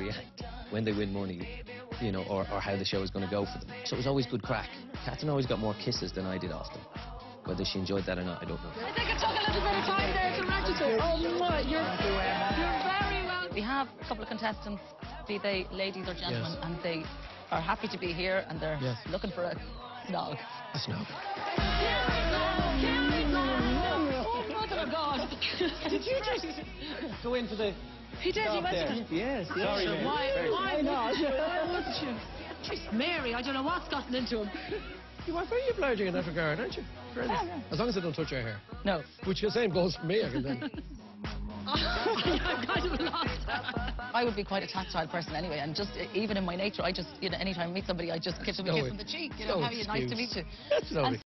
react when they win money, you know, or, or how the show is going to go for them. So it was always good crack. Kathryn always got more kisses than I did often. Whether she enjoyed that or not, I don't know. I think it took a little bit of time there to register. Oh my, you're, you're very well. We have a couple of contestants, be they ladies or gentlemen, and they are happy to be here and they're Yes. looking for a snog. A snog. Oh, mother of God. Did you just... Go into the. He did, he went to the... Yes, Sorry, why, why not? Why wouldn't you? Jeez, Mary, I don't know what's gotten into him. You are very obliging in that regard, aren't you? Really? As long as I don't touch your hair. No. Which the same goes for me, I can then. I'm kind of lost. I would be quite a tactile person anyway, and just even in my nature, I just, you know, anytime I meet somebody, I just give them a No kiss way. on the cheek. You know, No how are you? Nice to meet you. That's no And